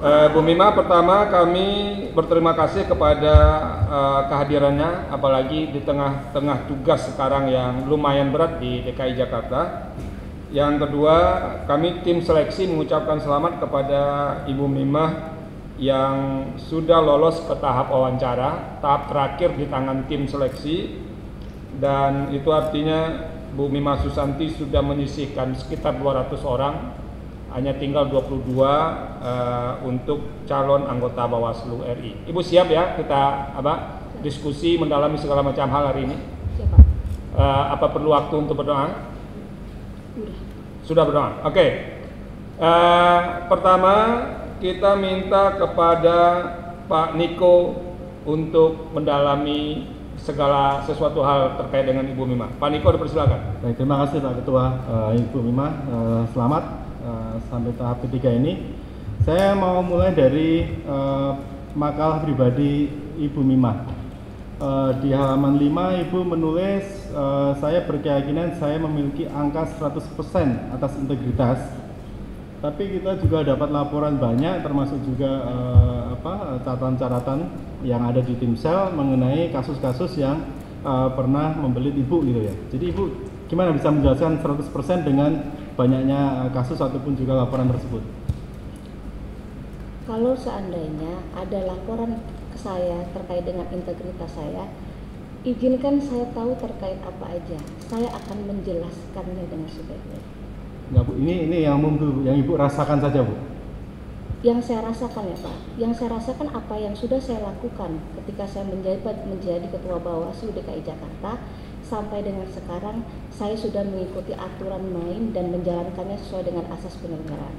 Uh, Bu Mima, pertama kami berterima kasih kepada uh, kehadirannya, apalagi di tengah-tengah tugas sekarang yang lumayan berat di DKI Jakarta. Yang kedua, kami tim seleksi mengucapkan selamat kepada Ibu Mima yang sudah lolos ke tahap wawancara, tahap terakhir di tangan tim seleksi, dan itu artinya Bu Mima Susanti sudah menyisihkan sekitar 200 orang hanya tinggal 22 uh, eh, untuk calon anggota Bawaslu RI. Ibu siap ya kita apa diskusi mendalami segala macam hal hari ini? Siap. Uh, apa perlu waktu untuk berdoa? Sudah. Sudah berdoa. Oke. Okay. Uh, eh, pertama kita minta kepada Pak Niko untuk mendalami segala sesuatu hal terkait dengan Ibu Mima. Pak Niko dipersilakan. Baik, terima kasih Pak Ketua uh, Ibu Mima. Uh, selamat Eh, sampai tahap ketiga ini saya mau mulai dari uh, makalah pribadi Ibu Mima uh, di halaman 5 Ibu menulis uh, saya berkeyakinan saya memiliki angka 100% atas integritas tapi kita juga dapat laporan banyak termasuk juga uh, apa catatan-catatan yang ada di tim sel mengenai kasus-kasus yang uh, pernah membelit ibu gitu ya. Jadi ibu gimana bisa menjelaskan 100% dengan banyaknya eh, kasus ataupun juga laporan tersebut? Kalau seandainya ada laporan ke saya terkait dengan integritas saya, izinkan saya tahu terkait apa aja. Saya akan menjelaskannya dengan sebaik-baik. Enggak Bu, ini ini yang umum dulu, yang Ibu rasakan saja Bu. Yang saya rasakan ya Pak, yang saya rasakan apa yang sudah saya lakukan ketika saya menjadi menjadi ketua Bawaslu DKI Jakarta sampai dengan sekarang saya sudah mengikuti aturan main dan menjalankannya sesuai dengan asas penyelenggaraan.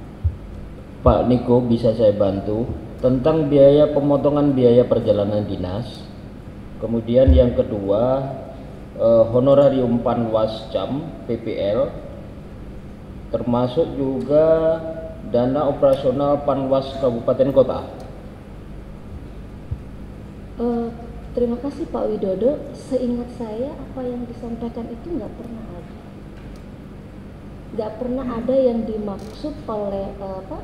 Pak Niko bisa saya bantu tentang biaya pemotongan biaya perjalanan dinas. Kemudian yang kedua eh, honorarium panwas jam PPL termasuk juga dana operasional panwas kabupaten kota. Uh, Terima kasih Pak Widodo. Seingat saya apa yang disampaikan itu nggak pernah ada. Nggak pernah ada yang dimaksud oleh uh, apa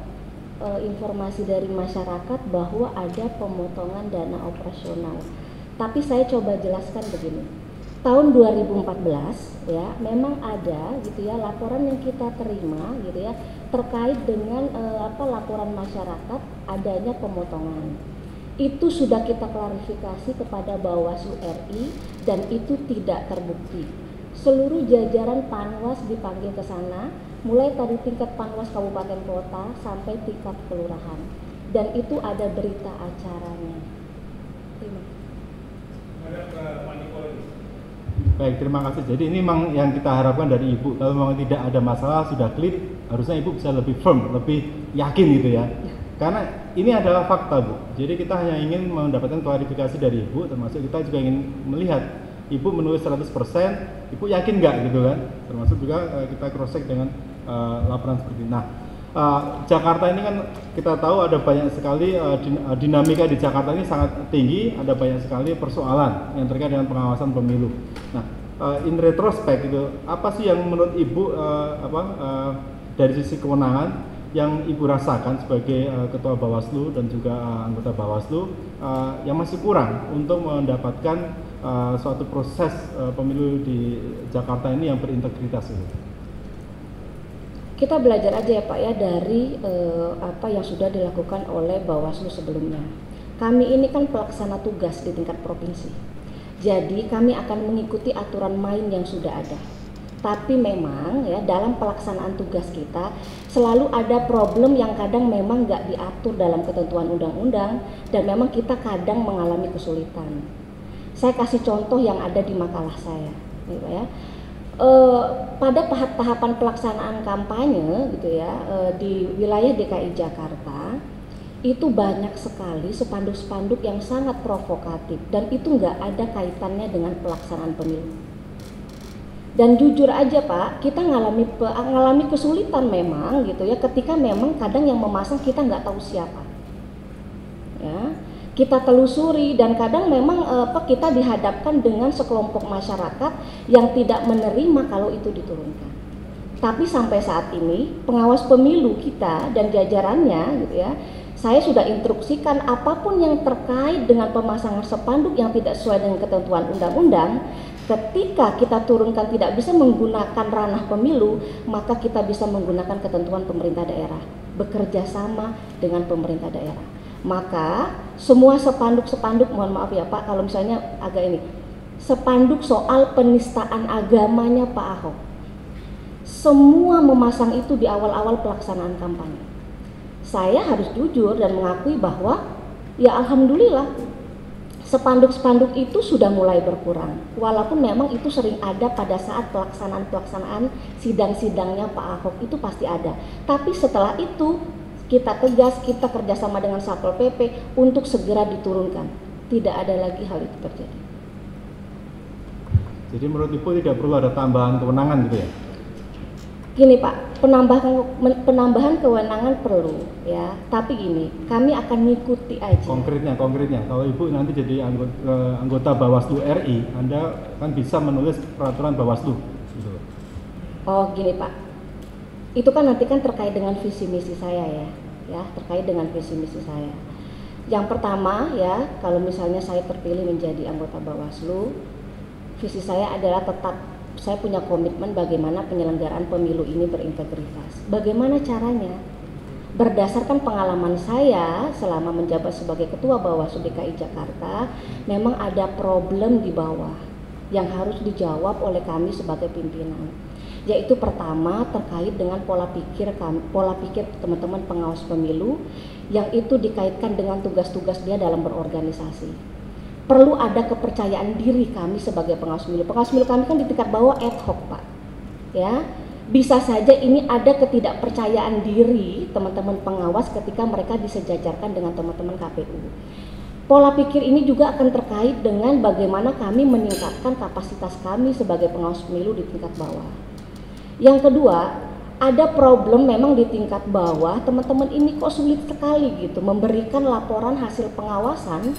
uh, informasi dari masyarakat bahwa ada pemotongan dana operasional. Tapi saya coba jelaskan begini. Tahun 2014 ya memang ada gitu ya laporan yang kita terima gitu ya terkait dengan uh, apa laporan masyarakat adanya pemotongan itu sudah kita klarifikasi kepada Bawaslu RI dan itu tidak terbukti. Seluruh jajaran Panwas dipanggil ke sana, mulai tadi tingkat Panwas Kabupaten Kota sampai tingkat kelurahan. Dan itu ada berita acaranya. Terima Baik, terima kasih. Jadi ini memang yang kita harapkan dari Ibu. Kalau memang tidak ada masalah, sudah clear, harusnya Ibu bisa lebih firm, lebih yakin gitu ya. ya. Karena ini adalah fakta Bu. Jadi kita hanya ingin mendapatkan klarifikasi dari Ibu, termasuk kita juga ingin melihat Ibu menulis 100%, Ibu yakin nggak gitu kan? Termasuk juga uh, kita cross check dengan uh, laporan seperti ini. Nah, uh, Jakarta ini kan kita tahu ada banyak sekali uh, dinamika di Jakarta ini sangat tinggi, ada banyak sekali persoalan yang terkait dengan pengawasan pemilu. Nah, uh, in retrospect itu apa sih yang menurut Ibu uh, apa uh, dari sisi kewenangan yang Ibu rasakan sebagai uh, Ketua Bawaslu dan juga uh, anggota Bawaslu uh, yang masih kurang untuk mendapatkan uh, suatu proses uh, pemilu di Jakarta ini yang berintegritas ini? Kita belajar aja ya Pak ya dari uh, apa yang sudah dilakukan oleh Bawaslu sebelumnya. Kami ini kan pelaksana tugas di tingkat provinsi. Jadi kami akan mengikuti aturan main yang sudah ada tapi memang ya dalam pelaksanaan tugas kita selalu ada problem yang kadang memang nggak diatur dalam ketentuan undang-undang dan memang kita kadang mengalami kesulitan. Saya kasih contoh yang ada di makalah saya, gitu ya. E, pada tahap-tahapan pelaksanaan kampanye gitu ya e, di wilayah DKI Jakarta itu banyak sekali spanduk-spanduk yang sangat provokatif dan itu nggak ada kaitannya dengan pelaksanaan pemilu dan jujur aja Pak, kita ngalami ngalami kesulitan memang gitu ya ketika memang kadang yang memasang kita nggak tahu siapa. Ya, kita telusuri dan kadang memang apa kita dihadapkan dengan sekelompok masyarakat yang tidak menerima kalau itu diturunkan. Tapi sampai saat ini pengawas pemilu kita dan jajarannya gitu ya Saya sudah instruksikan apa pun yang terkait dengan pemasangan spanduk yang tidak sesuai dengan ketentuan undang-undang, ketika kita turunkan tidak bisa menggunakan ranah pemilu, maka kita bisa menggunakan ketentuan pemerintah daerah, bekerja sama dengan pemerintah daerah. Maka semua spanduk-spanduk, mohon maaf ya Pak, kalau misalnya agak ini, spanduk soal penistaan agamanya Pak Ahok, semua memasang itu di awal-awal pelaksanaan kampanye. Saya harus jujur dan mengakui bahwa ya alhamdulillah spanduk-spanduk itu sudah mulai berkurang. Walaupun memang itu sering ada pada saat pelaksanaan-pelaksanaan sidang-sidangnya Pak Ahok itu pasti ada. Tapi setelah itu kita tegas, kita kerjasama dengan Satpol PP untuk segera diturunkan. Tidak ada lagi hal itu terjadi. Jadi menurut Ibu tidak perlu ada tambahan kewenangan gitu ya? Gini Pak, penambahan penambahan kewenangan perlu ya, tapi gini, kami akan mengikuti aja. Konkretnya, konkretnya, kalau Ibu nanti jadi anggota, eh, anggota Bawaslu RI, Anda kan bisa menulis peraturan Bawaslu. Oh gini Pak, itu kan nanti kan terkait dengan visi misi saya ya, ya terkait dengan visi misi saya. Yang pertama ya, kalau misalnya saya terpilih menjadi anggota Bawaslu, visi saya adalah tetap saya punya komitmen bagaimana penyelenggaraan pemilu ini berintegritas. Bagaimana caranya? Berdasarkan pengalaman saya selama menjabat sebagai Ketua Bawaslu DKI Jakarta, memang ada problem di bawah yang harus dijawab oleh kami sebagai pimpinan. Yaitu pertama terkait dengan pola pikir pola pikir teman-teman pengawas pemilu yang itu dikaitkan dengan tugas-tugas dia dalam berorganisasi perlu ada kepercayaan diri kami sebagai pengawas pemilu. Pengawas pemilu kami kan di tingkat bawah ad hoc, Pak. Ya, bisa saja ini ada ketidakpercayaan diri teman-teman pengawas ketika mereka disejajarkan dengan teman-teman KPU. Pola pikir ini juga akan terkait dengan bagaimana kami meningkatkan kapasitas kami sebagai pengawas pemilu di tingkat bawah. Yang kedua, ada problem memang di tingkat bawah, teman-teman ini kok sulit sekali gitu memberikan laporan hasil pengawasan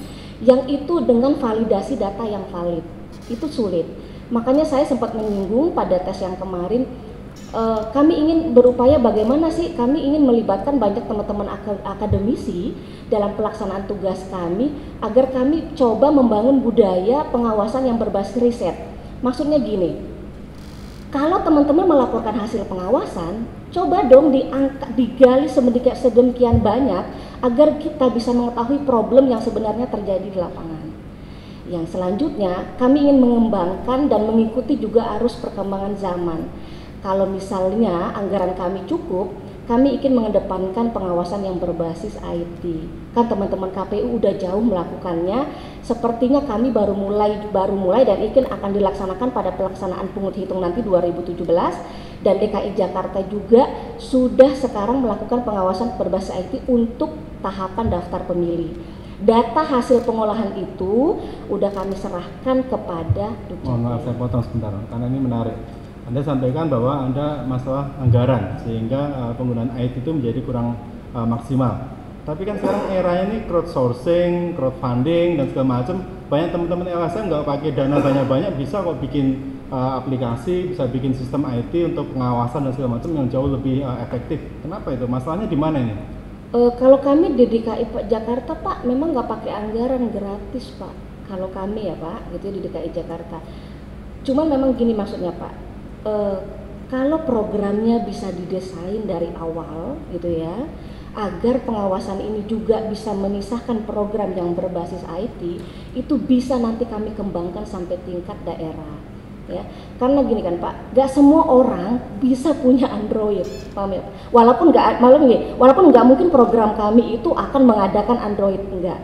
yang itu dengan validasi data yang valid. Itu sulit. Makanya saya sempat menyinggung pada tes yang kemarin uh, kami ingin berupaya bagaimana sih kami ingin melibatkan banyak teman-teman akademisi dalam pelaksanaan tugas kami agar kami coba membangun budaya pengawasan yang berbasis riset. Maksudnya gini kalau teman-teman melaporkan hasil pengawasan, coba dong diangkat, digali sedemikian banyak agar kita bisa mengetahui problem yang sebenarnya terjadi di lapangan. Yang selanjutnya, kami ingin mengembangkan dan mengikuti juga arus perkembangan zaman. Kalau misalnya anggaran kami cukup, kami ingin mengedepankan pengawasan yang berbasis IT. Kan teman-teman KPU udah jauh melakukannya. Sepertinya kami baru mulai baru mulai dan ingin akan dilaksanakan pada pelaksanaan pungut hitung nanti 2017 dan DKI Jakarta juga sudah sekarang melakukan pengawasan berbasis IT untuk tahapan daftar pemilih. Data hasil pengolahan itu udah kami serahkan kepada Mohon maaf saya potong sebentar karena ini menarik anda sampaikan bahwa Anda masalah anggaran sehingga uh, penggunaan IT itu menjadi kurang uh, maksimal. Tapi kan sekarang era ini crowdsourcing, crowdfunding dan segala macam banyak teman-teman LSM nggak pakai dana banyak-banyak bisa kok bikin uh, aplikasi, bisa bikin sistem IT untuk pengawasan dan segala macam yang jauh lebih uh, efektif. Kenapa itu? Masalahnya di mana ini? Uh, kalau kami di DKI Jakarta Pak memang nggak pakai anggaran gratis Pak. Kalau kami ya Pak gitu di DKI Jakarta. Cuman memang gini maksudnya Pak uh, kalau programnya bisa didesain dari awal gitu ya agar pengawasan ini juga bisa menisahkan program yang berbasis IT itu bisa nanti kami kembangkan sampai tingkat daerah ya karena gini kan Pak gak semua orang bisa punya Android paham ya walaupun nggak malam nih walaupun nggak mungkin program kami itu akan mengadakan Android enggak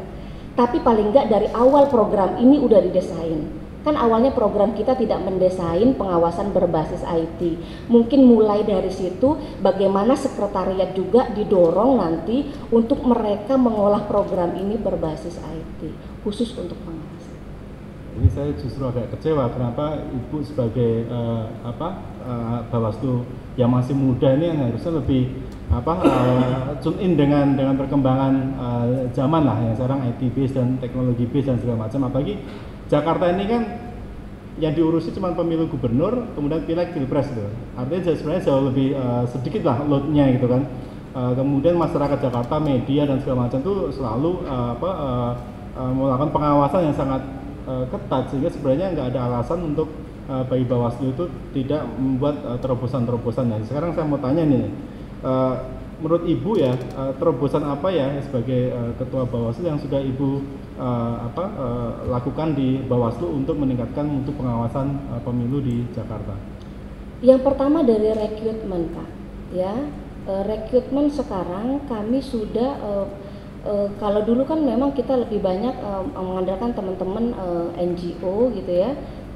tapi paling nggak dari awal program ini udah didesain Kan awalnya program kita tidak mendesain pengawasan berbasis IT. Mungkin mulai dari situ bagaimana sekretariat juga didorong nanti untuk mereka mengolah program ini berbasis IT khusus untuk pengawasan. Ini saya justru agak kecewa kenapa Ibu sebagai uh, apa uh, Bawaslu yang masih muda ini yang harusnya lebih apa uh, tune in dengan dengan perkembangan uh, zaman lah yang sekarang IT based dan teknologi based dan segala macam apalagi Jakarta ini kan yang diurusi cuma pemilu gubernur, kemudian pileg pilpres gitu. Artinya sebenarnya jauh lebih uh, sedikit lah loadnya gitu kan. Uh, kemudian masyarakat Jakarta, media dan segala macam itu selalu uh, apa, uh, melakukan pengawasan yang sangat uh, ketat sehingga sebenarnya nggak ada alasan untuk uh, bagi Bawaslu itu tidak membuat uh, terobosan-terobosan. Nah, sekarang saya mau tanya nih, menurut Ibu ya terobosan apa ya sebagai Ketua Bawaslu yang sudah Ibu apa lakukan di Bawaslu untuk meningkatkan untuk pengawasan pemilu di Jakarta? Yang pertama dari rekrutmen Pak, ya rekrutmen sekarang kami sudah uh, kalau dulu kan memang kita lebih banyak uh, mengandalkan teman-teman uh, NGO gitu ya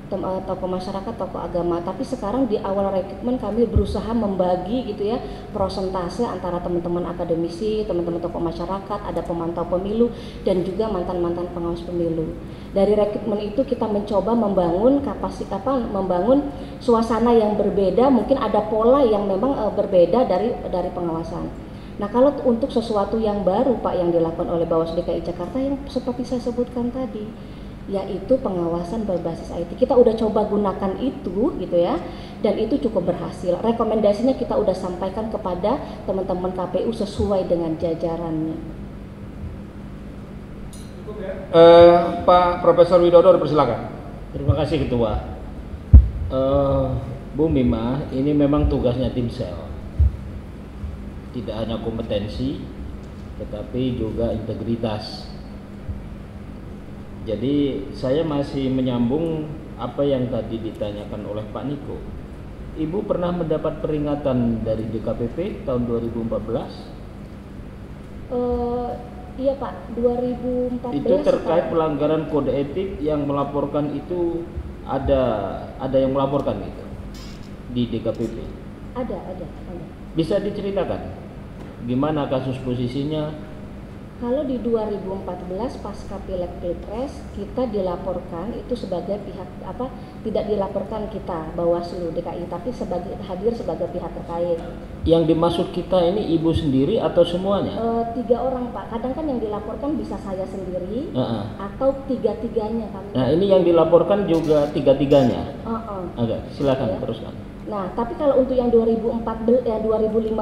tem, tokoh masyarakat, tokoh agama. Tapi sekarang di awal rekrutmen kami berusaha membagi gitu ya prosentase antara teman-teman akademisi, teman-teman tokoh masyarakat, ada pemantau pemilu dan juga mantan-mantan pengawas pemilu. Dari rekrutmen itu kita mencoba membangun kapasitas apa membangun suasana yang berbeda, mungkin ada pola yang memang uh, berbeda dari dari pengawasan. Nah kalau untuk sesuatu yang baru Pak yang dilakukan oleh Bawaslu DKI Jakarta yang seperti saya sebutkan tadi, yaitu pengawasan berbasis IT. Kita udah coba gunakan itu gitu ya dan itu cukup berhasil. Rekomendasinya kita udah sampaikan kepada teman-teman KPU sesuai dengan jajarannya. Uh, Pak Profesor Widodo persilakan. Terima kasih Ketua. Uh, Bu Mima, ini memang tugasnya tim sel. Tidak hanya kompetensi, tetapi juga integritas jadi saya masih menyambung apa yang tadi ditanyakan oleh Pak Niko. Ibu pernah mendapat peringatan dari DKPP tahun 2014? Uh, iya Pak, 2014. Itu terkait Pak. pelanggaran kode etik yang melaporkan itu ada ada yang melaporkan itu di DKPP. Ada, ada, ada. Bisa diceritakan gimana kasus posisinya, kalau di 2014 pasca pileg pilpres kita dilaporkan itu sebagai pihak apa tidak dilaporkan kita Bawaslu DKI tapi sebagai hadir sebagai pihak terkait. Yang dimaksud kita ini ibu sendiri atau semuanya? E, tiga orang pak. Kadang kan yang dilaporkan bisa saya sendiri uh -uh. atau tiga tiganya kami. Nah ini yang dilaporkan juga tiga tiganya. Uh -uh. Oke silakan ya. teruskan. Nah tapi kalau untuk yang 2014 ya 2015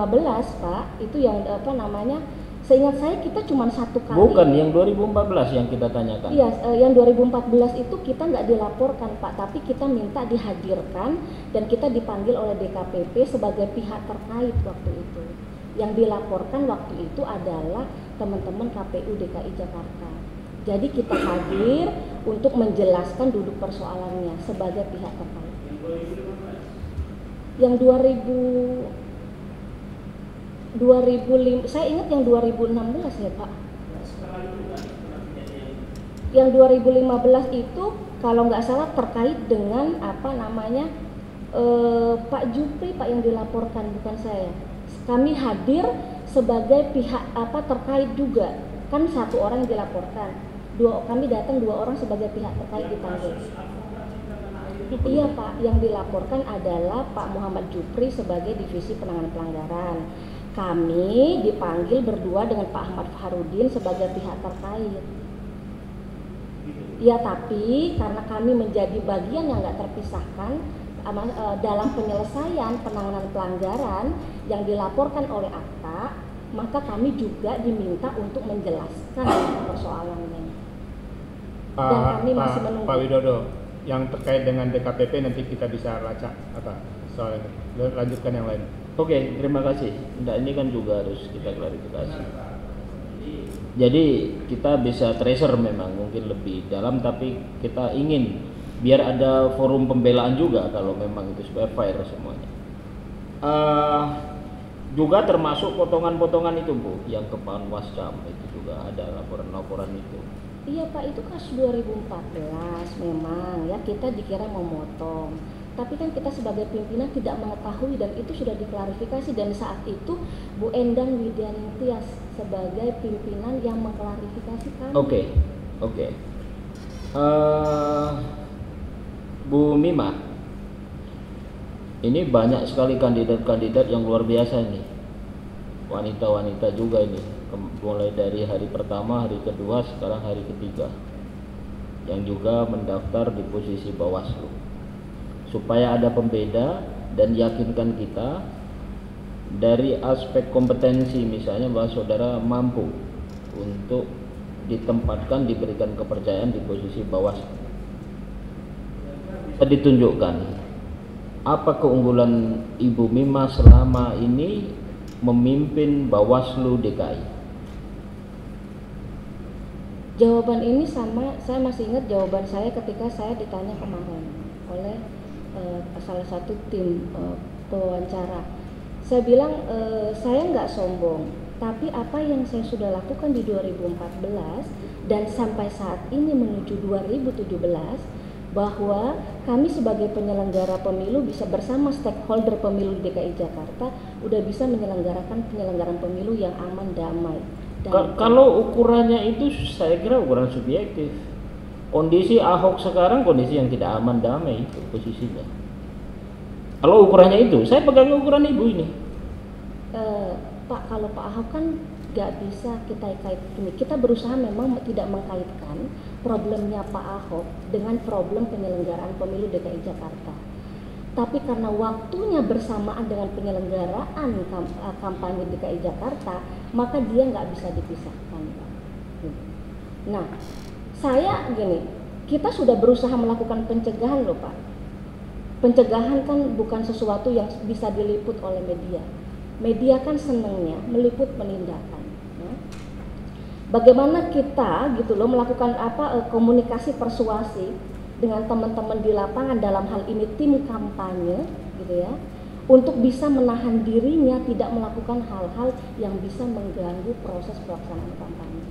pak itu yang apa namanya Seingat saya kita cuma satu kali. Bukan yang 2014 yang kita tanyakan. Iya, eh, yang 2014 itu kita nggak dilaporkan Pak, tapi kita minta dihadirkan dan kita dipanggil oleh DKPP sebagai pihak terkait waktu itu. Yang dilaporkan waktu itu adalah teman-teman KPU DKI Jakarta. Jadi kita hadir untuk menjelaskan duduk persoalannya sebagai pihak terkait. Yang 2000 2005 saya ingat yang 2016 ya Pak. Yang 2015 itu kalau nggak salah terkait dengan apa namanya eh, Pak Jupri Pak yang dilaporkan bukan saya. Kami hadir sebagai pihak apa terkait juga. Kan satu orang yang dilaporkan. Dua kami datang dua orang sebagai pihak terkait dipanggil iya Pak yang dilaporkan adalah Pak Muhammad Jupri sebagai divisi penanganan pelanggaran kami dipanggil berdua dengan Pak Ahmad Fahrudin sebagai pihak terkait. Ya tapi karena kami menjadi bagian yang nggak terpisahkan e, dalam penyelesaian penanganan pelanggaran yang dilaporkan oleh AKTA, maka kami juga diminta untuk menjelaskan persoalannya. Dan kami masih menunggu. Pak Widodo, yang terkait dengan DKPP nanti kita bisa lacak apa soal lanjutkan yang lain. Oke, terima kasih. Nah, ini kan juga harus kita klarifikasi. Jadi kita bisa tracer memang mungkin lebih dalam, tapi kita ingin biar ada forum pembelaan juga kalau memang itu supaya fair semuanya. Uh, juga termasuk potongan-potongan itu bu, yang ke Panwascam itu juga ada laporan-laporan itu. Iya Pak, itu kasus 2014 memang ya kita dikira memotong tapi kan kita sebagai pimpinan tidak mengetahui dan itu sudah diklarifikasi dan saat itu Bu Endang Widianti sebagai pimpinan yang mengklarifikasi Oke, okay. oke. Okay. Uh, eh, Bu Mima, ini banyak sekali kandidat-kandidat yang luar biasa nih, wanita-wanita juga ini, mulai dari hari pertama, hari kedua, sekarang hari ketiga, yang juga mendaftar di posisi Bawaslu. Supaya ada pembeda dan yakinkan kita dari aspek kompetensi misalnya bahwa saudara mampu untuk ditempatkan diberikan kepercayaan di posisi bawah ditunjukkan apa keunggulan Ibu Mima selama ini memimpin Bawaslu DKI Jawaban ini sama, saya masih ingat jawaban saya ketika saya ditanya kemarin oleh uh, salah satu tim uh, pewawancara. Saya bilang uh, saya nggak sombong, tapi apa yang saya sudah lakukan di 2014 dan sampai saat ini menuju 2017 bahwa kami sebagai penyelenggara pemilu bisa bersama stakeholder pemilu DKI Jakarta udah bisa menyelenggarakan penyelenggaraan pemilu yang aman damai kalau ukurannya itu saya kira ukuran subjektif. Kondisi Ahok sekarang kondisi yang tidak aman damai itu posisinya. Kalau ukurannya itu, saya pegang ukuran ibu ini. Uh, Pak, kalau Pak Ahok kan nggak bisa kita kait ini. Kita berusaha memang tidak mengkaitkan problemnya Pak Ahok dengan problem penyelenggaraan pemilu DKI Jakarta tapi karena waktunya bersamaan dengan penyelenggaraan eh, kampanye DKI Jakarta, maka dia nggak bisa dipisahkan. Nah, saya gini, kita sudah berusaha melakukan pencegahan loh Pak. Pencegahan kan bukan sesuatu yang bisa diliput oleh media. Media kan senangnya meliput penindakan. Ya. Bagaimana kita gitu loh melakukan apa eh, komunikasi persuasi dengan teman-teman di lapangan dalam hal ini tim kampanye gitu ya untuk bisa menahan dirinya tidak melakukan hal-hal yang bisa mengganggu proses pelaksanaan kampanye.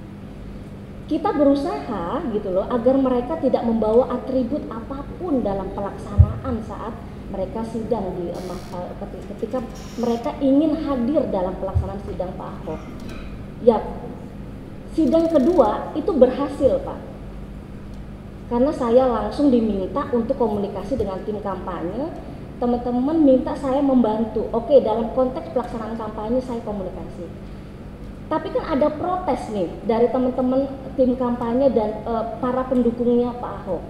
Kita berusaha gitu loh agar mereka tidak membawa atribut apa pun dalam pelaksanaan saat mereka sidang di uh, ketika mereka ingin hadir dalam pelaksanaan sidang Pak Ahok. Ya, sidang kedua itu berhasil Pak karena saya langsung diminta untuk komunikasi dengan tim kampanye. Teman-teman minta saya membantu. Oke dalam konteks pelaksanaan kampanye saya komunikasi. Tapi kan ada protes nih dari teman-teman tim kampanye dan e, para pendukungnya Pak Ahok.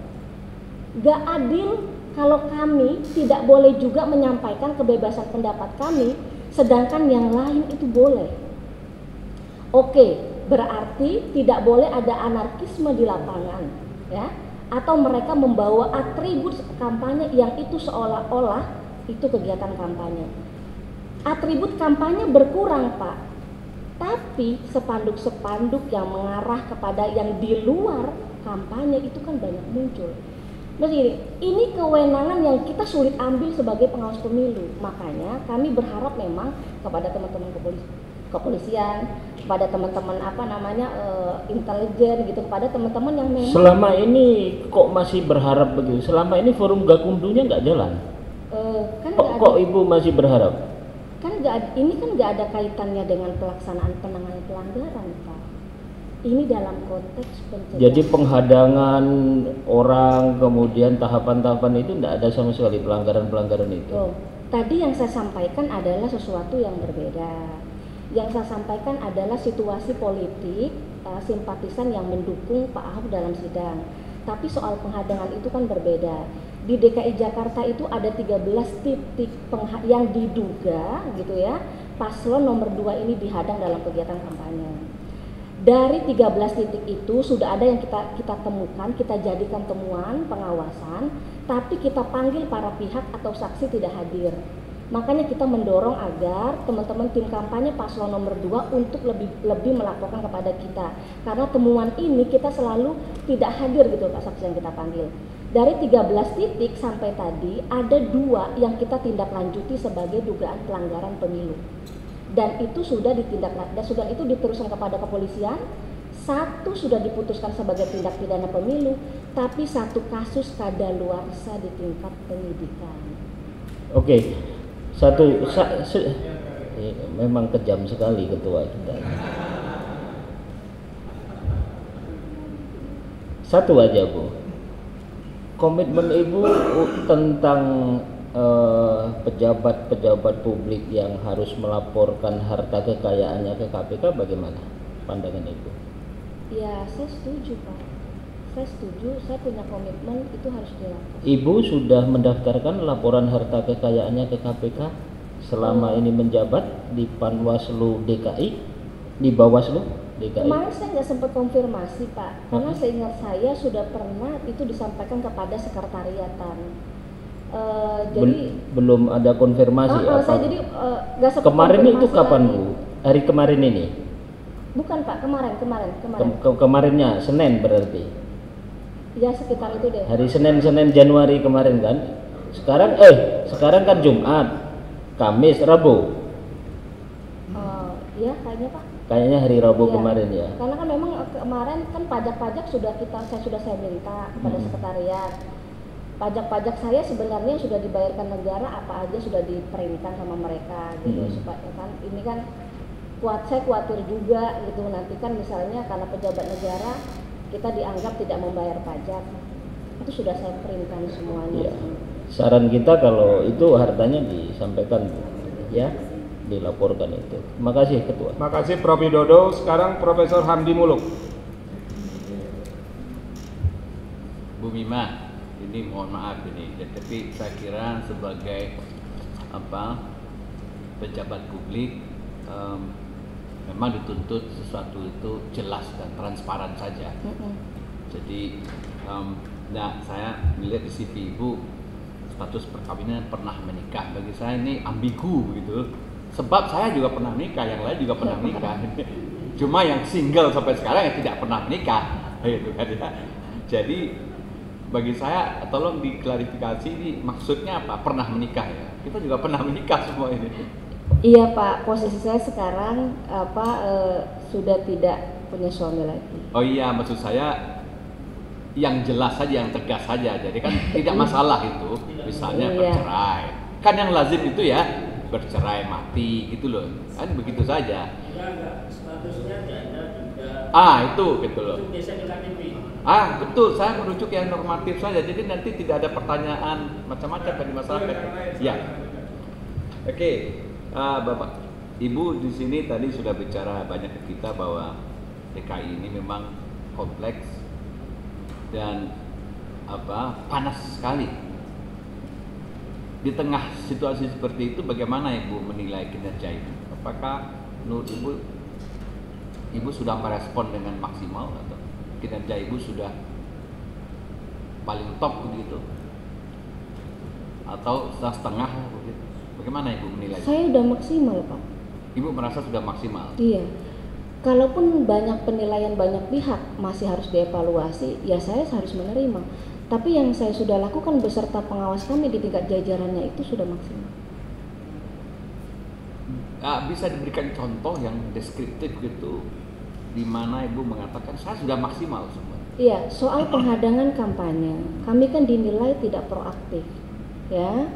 Gak adil kalau kami tidak boleh juga menyampaikan kebebasan pendapat kami sedangkan yang lain itu boleh. Oke berarti tidak boleh ada anarkisme di lapangan ya atau mereka membawa atribut kampanye yang itu seolah-olah itu kegiatan kampanye. Atribut kampanye berkurang, Pak. Tapi sepanduk-sepanduk yang mengarah kepada yang di luar kampanye itu kan banyak muncul. Jadi ini kewenangan yang kita sulit ambil sebagai pengawas pemilu. Makanya kami berharap memang kepada teman-teman kepolisian, kepada teman-teman apa namanya uh, intelijen gitu kepada teman-teman yang memang selama ini kok masih berharap begitu selama ini forum gakumdunya nggak jalan? Uh, kan kok, ada, kok ibu masih berharap? kan nggak ini kan nggak ada kaitannya dengan pelaksanaan penanganan pelanggaran pak. Ini dalam konteks pencegahan. Jadi penghadangan orang kemudian tahapan-tahapan itu tidak ada sama sekali pelanggaran-pelanggaran itu? Oh, tadi yang saya sampaikan adalah sesuatu yang berbeda yang saya sampaikan adalah situasi politik uh, simpatisan yang mendukung Pak Ahok dalam sidang. Tapi soal penghadangan itu kan berbeda. Di DKI Jakarta itu ada 13 titik yang diduga gitu ya, paslon nomor 2 ini dihadang dalam kegiatan kampanye. Dari 13 titik itu sudah ada yang kita kita temukan, kita jadikan temuan pengawasan, tapi kita panggil para pihak atau saksi tidak hadir. Makanya kita mendorong agar teman-teman tim kampanye paslon nomor 2 untuk lebih lebih melaporkan kepada kita. Karena temuan ini kita selalu tidak hadir gitu Pak saksi yang kita panggil. Dari 13 titik sampai tadi ada dua yang kita tindak lanjuti sebagai dugaan pelanggaran pemilu. Dan itu sudah ditindak dan sudah itu diteruskan kepada kepolisian. Satu sudah diputuskan sebagai tindak pidana pemilu, tapi satu kasus kadaluarsa di tingkat penyidikan. Oke, satu sa, se, eh, memang kejam sekali ketua kita. Satu aja bu. Komitmen ibu tentang eh, pejabat-pejabat uh, publik yang harus melaporkan harta kekayaannya ke KPK bagaimana? Pandangan ibu? Ya saya setuju pak saya setuju, saya punya komitmen itu harus dilakukan. Ibu sudah mendaftarkan laporan harta kekayaannya ke KPK selama ini menjabat di Panwaslu DKI di Bawaslu DKI Kemarin saya nggak sempat konfirmasi Pak, karena Mhm. seingat saya sudah pernah itu disampaikan kepada sekretariatan. Eh, jadi Bel- belum ada konfirmasi Oh, oh, apa saya jadi eh, nggak sempat kemarin itu kapan lagi. Bu hari kemarin ini Bukan Pak, kemarin, kemarin, kemarin. Kem- ke- kemarinnya Senin berarti ya sekitar itu deh. hari Senin Senin Januari kemarin kan sekarang eh sekarang kan Jumat Kamis Rabu Oh, ya kayaknya Pak. kayaknya hari Rabu Iya. kemarin ya Karena kan memang eh, kemarin kan pajak-pajak sudah kita saya sudah saya minta kepada Hmm. sekretariat. Pajak-pajak saya sebenarnya sudah dibayarkan negara apa aja sudah diperintahkan sama mereka gitu Hmm. supaya kan ini kan kuat saya khawatir juga gitu nanti kan misalnya karena pejabat negara kita dianggap tidak membayar pajak itu sudah saya perintahkan semuanya. Iya. saran kita kalau itu hartanya disampaikan Bu ya dilaporkan itu terima kasih ketua Makasih Prof Widodo. Sekarang Profesor Hamdi Muluk. Bu Mima, ini mohon maaf ini, ya, tapi saya kira sebagai apa pejabat publik em, memang dituntut sesuatu itu jelas dan transparan saja. Mm-mm. Jadi, em, nah saya melihat di CV ibu status perkawinan pernah menikah. Bagi saya ini ambigu gitu. Sebab saya juga pernah menikah, yang lain juga pernah menikah. Cuma yang single sampai sekarang yang tidak pernah menikah, gitu kan ya. Jadi bagi saya tolong diklarifikasi ini maksudnya apa? Pernah menikah ya? Kita juga pernah menikah semua ini. Iya Pak, posisi saya sekarang apa eh, sudah tidak punya suami lagi. Oh iya, maksud saya yang jelas saja, yang tegas saja. Jadi kan tidak masalah itu, misalnya Iya. bercerai. Kan yang lazim itu ya bercerai mati gitu loh. Kan begitu saja. Ah itu gitu loh. Ah betul, saya merujuk yang normatif saja. Jadi nanti tidak ada pertanyaan macam-macam dari masyarakat. Ya. Oke, ah, Bapak, Ibu di sini tadi sudah bicara banyak ke kita bahwa DKI ini memang kompleks dan apa panas sekali. Di tengah situasi seperti itu, bagaimana Ibu menilai kinerja Ibu? Apakah menurut Ibu Ibu sudah merespon dengan maksimal atau kinerja Ibu sudah paling top begitu? Atau setengah begitu? Bagaimana Ibu menilai? Saya udah maksimal Pak. Ibu merasa sudah maksimal. Iya. Kalaupun banyak penilaian banyak pihak masih harus dievaluasi, ya saya harus menerima. Tapi yang saya sudah lakukan beserta pengawas kami di tingkat jajarannya itu sudah maksimal. Ah, bisa diberikan contoh yang deskriptif gitu di mana Ibu mengatakan saya sudah maksimal semua. Iya, soal penghadangan kampanye, kami kan dinilai tidak proaktif, ya,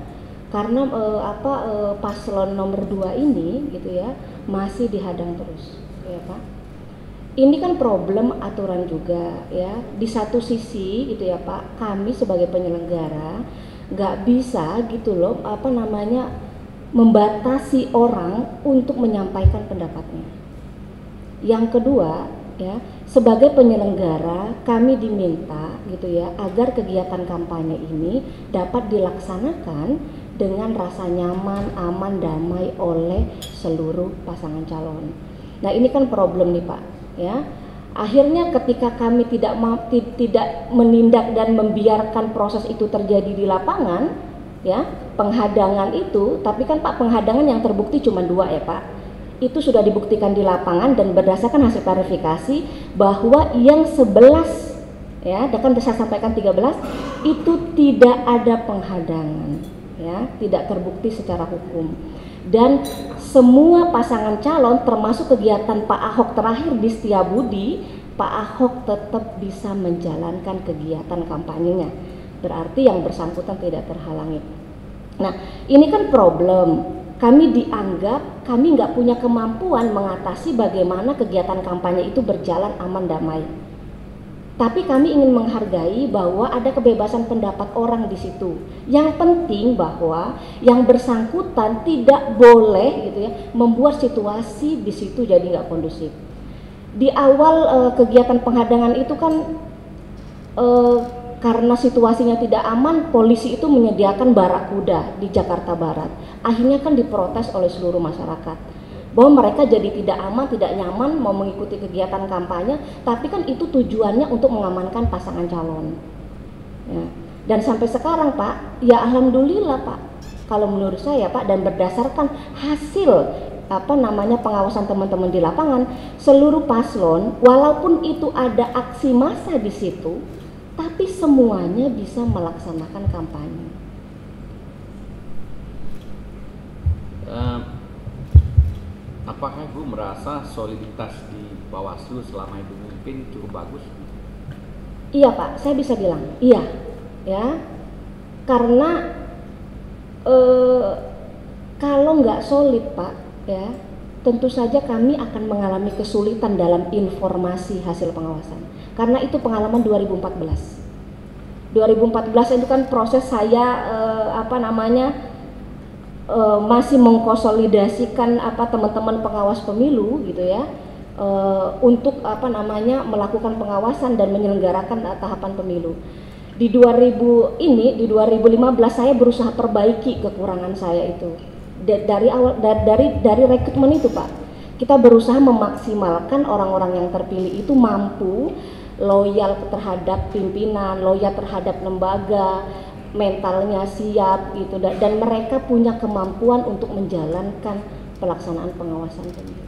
karena eh, apa eh, paslon nomor 2 ini, gitu ya, masih dihadang terus, ya Pak. Ini kan problem aturan juga, ya. Di satu sisi, gitu ya Pak, kami sebagai penyelenggara nggak bisa, gitu loh, apa namanya, membatasi orang untuk menyampaikan pendapatnya. Yang kedua, ya, sebagai penyelenggara kami diminta gitu ya agar kegiatan kampanye ini dapat dilaksanakan dengan rasa nyaman, aman, damai oleh seluruh pasangan calon. Nah, ini kan problem nih, Pak, ya. Akhirnya ketika kami tidak tidak menindak dan membiarkan proses itu terjadi di lapangan, ya, penghadangan itu, tapi kan Pak penghadangan yang terbukti cuma dua ya, Pak itu sudah dibuktikan di lapangan dan berdasarkan hasil klarifikasi bahwa yang 11 ya, bahkan saya sampaikan 13 itu tidak ada penghadangan ya, tidak terbukti secara hukum. Dan semua pasangan calon termasuk kegiatan Pak Ahok terakhir di Setiabudi, Pak Ahok tetap bisa menjalankan kegiatan kampanyenya. Berarti yang bersangkutan tidak terhalangi. Nah, ini kan problem kami dianggap kami nggak punya kemampuan mengatasi bagaimana kegiatan kampanye itu berjalan aman damai. Tapi kami ingin menghargai bahwa ada kebebasan pendapat orang di situ. Yang penting bahwa yang bersangkutan tidak boleh gitu ya membuat situasi di situ jadi nggak kondusif. Di awal eh, kegiatan penghadangan itu kan eh, karena situasinya tidak aman, polisi itu menyediakan barak kuda di Jakarta Barat. Akhirnya kan diprotes oleh seluruh masyarakat bahwa mereka jadi tidak aman, tidak nyaman mau mengikuti kegiatan kampanye, tapi kan itu tujuannya untuk mengamankan pasangan calon. Ya. Dan sampai sekarang Pak, ya alhamdulillah Pak, kalau menurut saya Pak dan berdasarkan hasil apa namanya pengawasan teman-teman di lapangan, seluruh paslon walaupun itu ada aksi massa di situ, tapi semuanya bisa melaksanakan kampanye. Apakah Ibu merasa soliditas di Bawaslu selama Ibu memimpin cukup bagus? Iya Pak, saya bisa bilang iya, ya, karena eh, kalau nggak solid Pak, ya, tentu saja kami akan mengalami kesulitan dalam informasi hasil pengawasan. Karena itu pengalaman 2014 2014 itu kan proses saya eh, apa namanya eh, masih mengkonsolidasikan apa teman-teman pengawas pemilu gitu ya eh, untuk apa namanya melakukan pengawasan dan menyelenggarakan tahapan pemilu. Di 2000 ini di 2015 saya berusaha perbaiki kekurangan saya itu. Dari awal dari, dari rekrutmen itu pak. Kita berusaha memaksimalkan orang-orang yang terpilih itu mampu loyal terhadap pimpinan, loyal terhadap lembaga, mentalnya siap gitu dan, dan mereka punya kemampuan untuk menjalankan pelaksanaan pengawasan pemilu.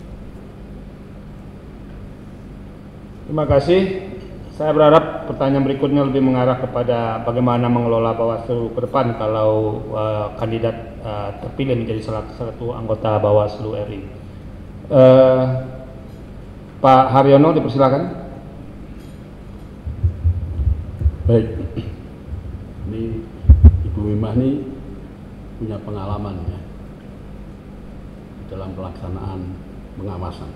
Terima kasih. Saya berharap pertanyaan berikutnya lebih mengarah kepada bagaimana mengelola Bawaslu ke depan kalau uh, kandidat uh, terpilih menjadi salah satu anggota Bawaslu RI. Uh, Pak Haryono dipersilakan. Baik, ini Wimah ini punya pengalaman ya dalam pelaksanaan pengawasan.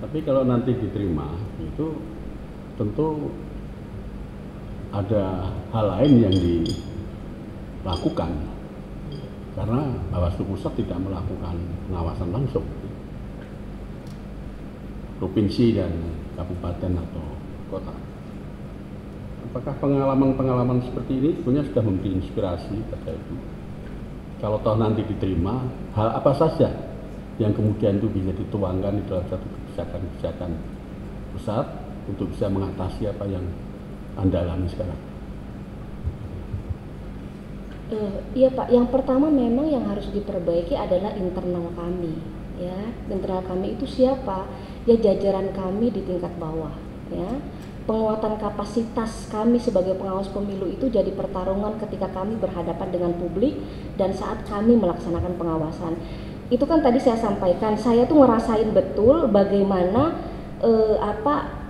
Tapi kalau nanti diterima itu tentu ada hal lain yang dilakukan. Karena Bawaslu Pusat tidak melakukan pengawasan langsung. Provinsi dan kabupaten atau kota apakah pengalaman-pengalaman seperti ini sebenarnya sudah memberi inspirasi pada Ibu? Kalau toh nanti diterima, hal apa saja yang kemudian itu bisa dituangkan di dalam satu kebijakan-kebijakan pusat untuk bisa mengatasi apa yang Anda alami sekarang? Uh, iya Pak, yang pertama memang yang harus diperbaiki adalah internal kami, ya. Internal kami itu siapa? Ya jajaran kami di tingkat bawah, ya penguatan kapasitas kami sebagai pengawas pemilu itu jadi pertarungan ketika kami berhadapan dengan publik dan saat kami melaksanakan pengawasan. Itu kan tadi saya sampaikan, saya tuh ngerasain betul bagaimana eh, apa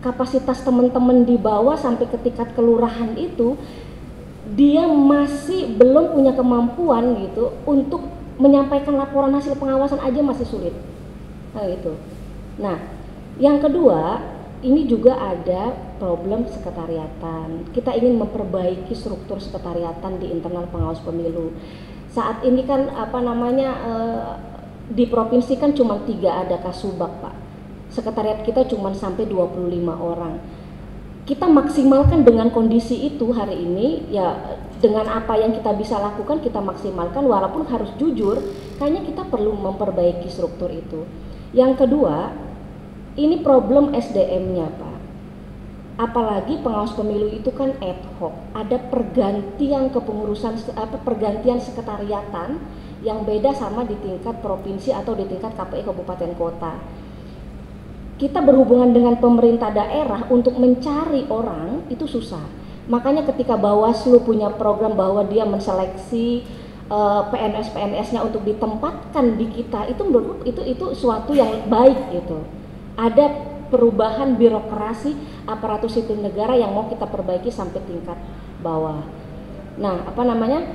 kapasitas teman-teman di bawah sampai ke tingkat kelurahan itu dia masih belum punya kemampuan gitu untuk menyampaikan laporan hasil pengawasan aja masih sulit. Nah, itu. Nah, yang kedua, ini juga ada problem sekretariatan. Kita ingin memperbaiki struktur sekretariatan di internal pengawas pemilu. Saat ini kan apa namanya eh, di provinsi kan cuma tiga ada kasubag pak. Sekretariat kita cuma sampai 25 orang. Kita maksimalkan dengan kondisi itu hari ini ya dengan apa yang kita bisa lakukan kita maksimalkan walaupun harus jujur kayaknya kita perlu memperbaiki struktur itu. Yang kedua ini problem SDM-nya Pak. Apalagi pengawas pemilu itu kan ad hoc, ada pergantian kepengurusan apa pergantian sekretariatan yang beda sama di tingkat provinsi atau di tingkat KPI kabupaten kota. Kita berhubungan dengan pemerintah daerah untuk mencari orang itu susah. Makanya ketika Bawaslu punya program bahwa dia menseleksi eh, PNS-PNS-nya untuk ditempatkan di kita itu menurut itu itu suatu yang baik gitu ada perubahan birokrasi aparatur sipil negara yang mau kita perbaiki sampai tingkat bawah. Nah, apa namanya?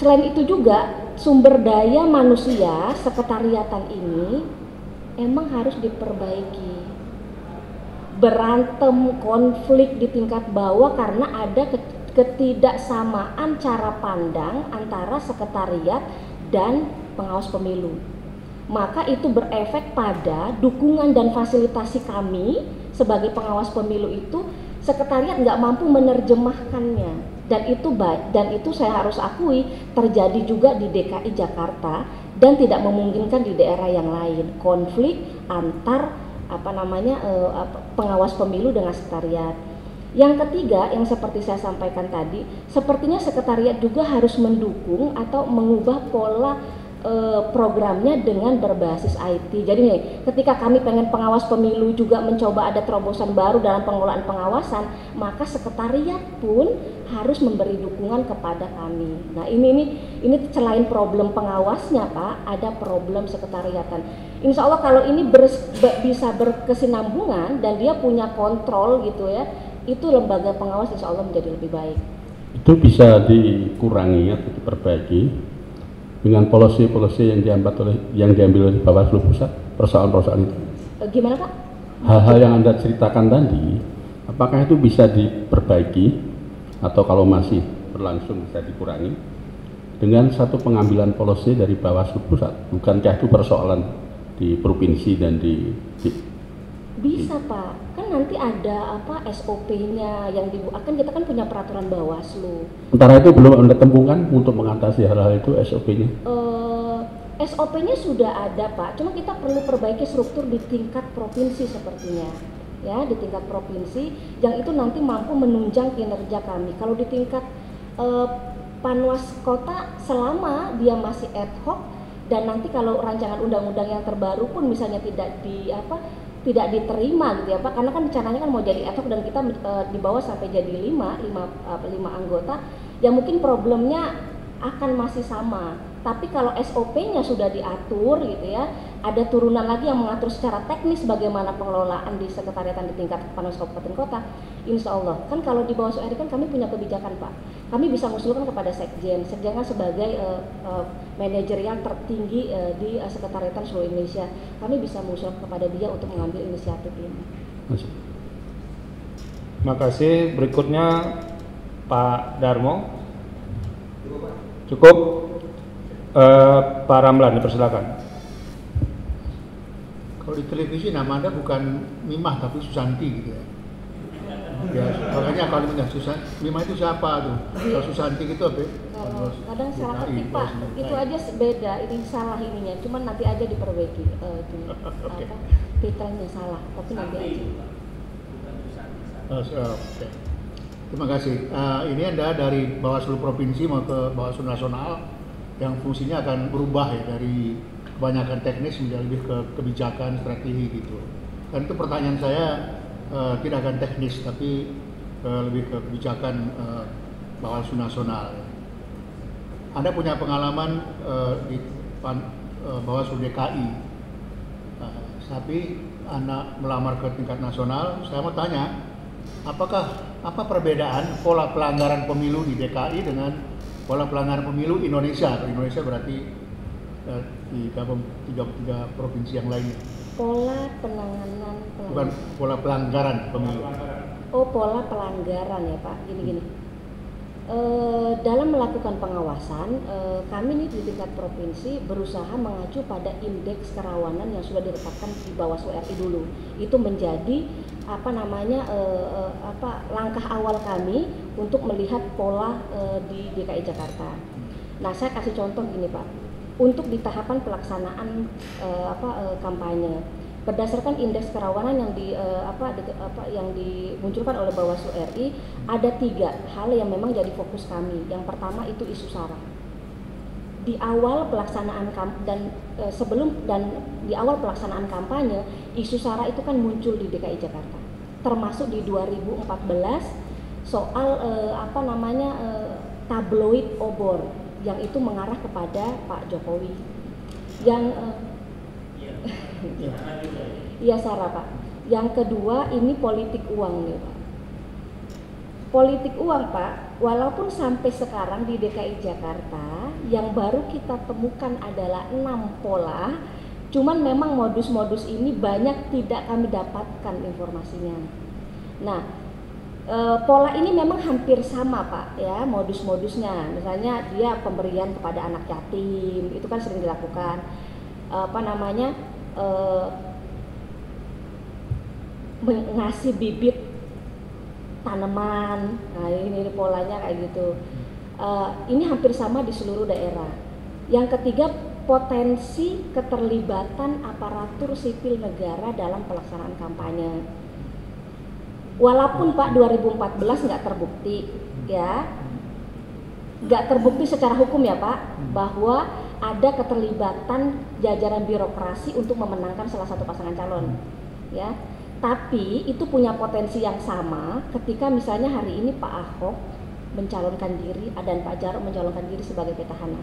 Selain itu juga sumber daya manusia sekretariatan ini emang harus diperbaiki. Berantem konflik di tingkat bawah karena ada ketidaksamaan cara pandang antara sekretariat dan pengawas pemilu maka itu berefek pada dukungan dan fasilitasi kami sebagai pengawas pemilu itu sekretariat nggak mampu menerjemahkannya. Dan itu baik dan itu saya harus akui terjadi juga di DKI Jakarta dan tidak memungkinkan di daerah yang lain. Konflik antar apa namanya eh, pengawas pemilu dengan sekretariat. Yang ketiga yang seperti saya sampaikan tadi sepertinya sekretariat juga harus mendukung atau mengubah pola uh, programnya dengan berbasis IT. Jadi nih, ketika kami pengen pengawas pemilu juga mencoba ada terobosan baru dalam pengelolaan pengawasan, maka sekretariat pun harus memberi dukungan kepada kami. Nah, ini ini ini selain problem pengawasnya, Pak, ada problem sekretariatan. Insya Allah kalau ini ber, bisa berkesinambungan dan dia punya kontrol gitu ya, itu lembaga pengawas insya Allah menjadi lebih baik. Itu bisa dikurangi atau diperbaiki dengan polisi-polisi yang diambil oleh yang diambil oleh Bawaslu pusat persoalan-persoalan itu? Eh, gimana Pak? Hal-hal yang anda ceritakan tadi, apakah itu bisa diperbaiki atau kalau masih berlangsung bisa dikurangi dengan satu pengambilan polisi dari Bawaslu pusat? Bukankah itu persoalan di provinsi dan di, di bisa Pak, kan nanti ada apa SOP-nya yang dibuat kan kita kan punya peraturan Bawaslu. Sementara itu belum Anda temukan untuk mengatasi hal-hal itu SOP-nya? Uh, eh, SOP-nya sudah ada Pak, cuma kita perlu perbaiki struktur di tingkat provinsi sepertinya. Ya, di tingkat provinsi yang itu nanti mampu menunjang kinerja kami. Kalau di tingkat uh, Panwas kota selama dia masih ad hoc dan nanti kalau rancangan undang-undang yang terbaru pun misalnya tidak di apa tidak diterima gitu ya Pak. Karena kan rencananya kan mau jadi ad hoc dan kita e, di bawah sampai jadi lima, lima, e, lima anggota ya mungkin problemnya akan masih sama tapi kalau SOP-nya sudah diatur gitu ya ada turunan lagi yang mengatur secara teknis bagaimana pengelolaan di sekretariatan di tingkat panas kabupaten kota. Insya Allah. Kan kalau di bawah SORI kan kami punya kebijakan Pak. Kami bisa mengusulkan kepada sekjen. Sekjen kan sebagai uh, uh, manajerial tertinggi uh, di uh, sekretariatan seluruh Indonesia. Kami bisa mengusulkan kepada dia untuk mengambil inisiatif ini. Terima kasih. Berikutnya Pak Darmo. Cukup. Uh, Pak Ramlan, dipersilakan. Kalau di televisi nama Anda bukan Mimah tapi Susanti gitu ya. Ya, makanya kalau minta Susan, Mimah itu siapa tuh? Kalau Susanti gitu apa? Kalau kadang salah ketik Pak, itu aja beda, ini salah ininya, cuman nanti aja diperbaiki uh, itu, okay. apa titelnya salah, tapi nanti aja. Oh, Oke. Okay. Terima kasih. Uh, ini Anda dari Bawaslu Provinsi mau ke Bawaslu Nasional yang fungsinya akan berubah ya dari kebanyakan teknis menjadi lebih ke kebijakan strategi gitu. Kan itu pertanyaan saya uh, tidak akan teknis tapi uh, lebih ke kebijakan uh, Bawaslu Nasional. Anda punya pengalaman uh, di pan, uh, Bawaslu DKI, uh, tapi Anda melamar ke tingkat nasional. Saya mau tanya, apakah apa perbedaan pola pelanggaran pemilu di DKI dengan pola pelanggaran pemilu Indonesia. Kalau Indonesia berarti eh, di tiga, tiga provinsi yang lainnya. Pola penanganan pelanggaran. Bukan pola pelanggaran pemilu. Oh, pola pelanggaran ya Pak. Gini-gini. E, dalam melakukan pengawasan, e, kami nih di tingkat provinsi berusaha mengacu pada indeks kerawanan yang sudah ditetapkan di bawah RI dulu. Itu menjadi apa namanya e, e, apa langkah awal kami untuk melihat pola e, di DKI Jakarta. Nah, saya kasih contoh gini Pak, untuk di tahapan pelaksanaan apa kampanye berdasarkan indeks kerawanan yang di uh, apa, di, apa yang dimunculkan oleh Bawaslu RI ada tiga hal yang memang jadi fokus kami. Yang pertama itu isu sara. Di awal pelaksanaan dan e, sebelum dan di awal pelaksanaan kampanye isu sara itu kan muncul di DKI Jakarta. Termasuk di 2014 soal e, apa namanya e, tabloid obor yang itu mengarah kepada Pak Jokowi. Yang e, Iya Sarah Pak. Yang kedua ini politik uang nih Pak. Politik uang Pak, walaupun sampai sekarang di DKI Jakarta yang baru kita temukan adalah enam pola, cuman memang modus-modus ini banyak tidak kami dapatkan informasinya. Nah, e, pola ini memang hampir sama Pak ya modus-modusnya. Misalnya dia pemberian kepada anak yatim, itu kan sering dilakukan. E, apa namanya? uh, ngasih bibit tanaman. Nah ini, ini polanya kayak gitu. Uh, ini hampir sama di seluruh daerah. Yang ketiga potensi keterlibatan aparatur sipil negara dalam pelaksanaan kampanye. Walaupun Pak 2014 nggak terbukti, ya, nggak terbukti secara hukum ya Pak, bahwa ada keterlibatan jajaran birokrasi untuk memenangkan salah satu pasangan calon, ya tapi itu punya potensi yang sama ketika misalnya hari ini Pak Ahok mencalonkan diri dan Pak Jarod mencalonkan diri sebagai petahana.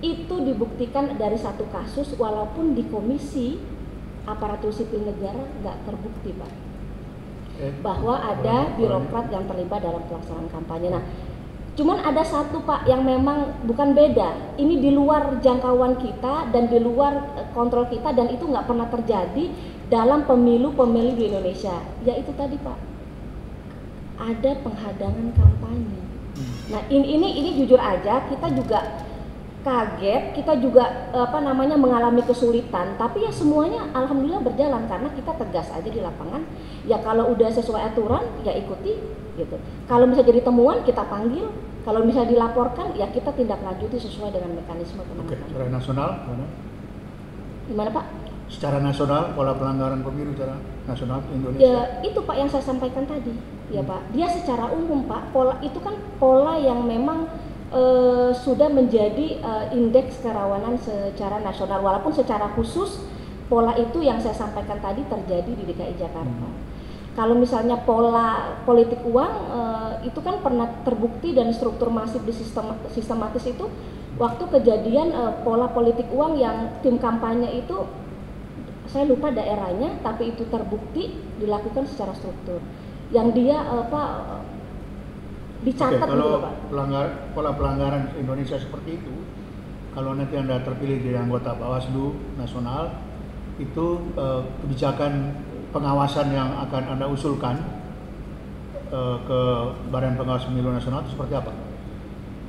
Itu dibuktikan dari satu kasus walaupun di komisi aparatur sipil negara nggak terbukti Pak. Eh, Bahwa ada birokrat yang terlibat dalam pelaksanaan kampanye. Nah, Cuman ada satu Pak yang memang bukan beda. Ini di luar jangkauan kita dan di luar eh, kontrol kita dan itu nggak pernah terjadi dalam pemilu-pemilu di Indonesia. Yaitu tadi Pak, ada penghadangan kampanye. Nah ini ini ini jujur aja kita juga kaget, kita juga apa namanya mengalami kesulitan. Tapi ya semuanya alhamdulillah berjalan karena kita tegas aja di lapangan. Ya kalau udah sesuai aturan ya ikuti gitu. Kalau bisa jadi temuan kita panggil, kalau bisa dilaporkan ya kita tindak lanjuti sesuai dengan mekanisme Oke, secara nasional mana? Gimana Pak? Secara nasional pola pelanggaran pemilu secara nasional Indonesia. Ya itu Pak yang saya sampaikan tadi, ya hmm. Pak. Dia secara umum Pak, pola itu kan pola yang memang uh, sudah menjadi uh, indeks kerawanan secara nasional, walaupun secara khusus pola itu yang saya sampaikan tadi terjadi di DKI Jakarta. Hmm kalau misalnya pola politik uang uh, itu kan pernah terbukti dan struktur masif di sistem sistematis itu waktu kejadian uh, pola politik uang yang tim kampanye itu saya lupa daerahnya tapi itu terbukti dilakukan secara struktur yang dia apa dicatat Oke, kalau gitu, Pak. Pelanggar, pola pelanggaran Indonesia seperti itu kalau nanti anda terpilih jadi anggota Bawaslu nasional itu uh, kebijakan pengawasan yang akan Anda usulkan uh, ke Badan Pengawas Pemilu Nasional itu seperti apa?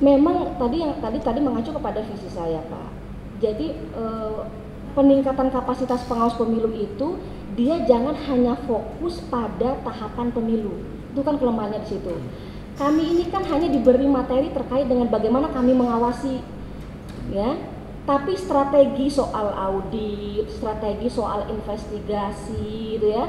Memang tadi yang tadi tadi mengacu kepada visi saya, Pak. Jadi uh, peningkatan kapasitas pengawas pemilu itu dia jangan hanya fokus pada tahapan pemilu. Itu kan kelemahannya di situ. Kami ini kan hanya diberi materi terkait dengan bagaimana kami mengawasi ya tapi strategi soal audit, strategi soal investigasi gitu ya.